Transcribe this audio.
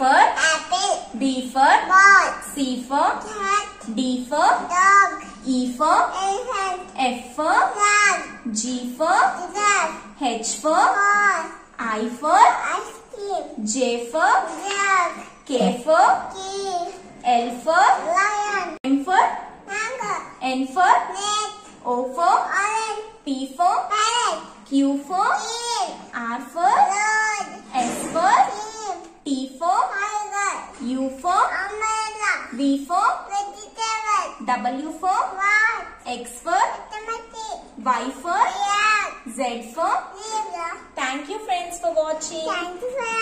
for apple, B for ball, C for cat, D for dog, E for elephant, F for dog, G for giraffe, H for horse, I for ice cream, J for dog, K for key, L for lion, M for tiger, N for snake, O for orange, P for parrot, Q for eel, R for U for umbrella, V for vegetable, W for watch, X for tomato, Y for yak, Z for zebra. Thank you friends for watching. Thank you, friends.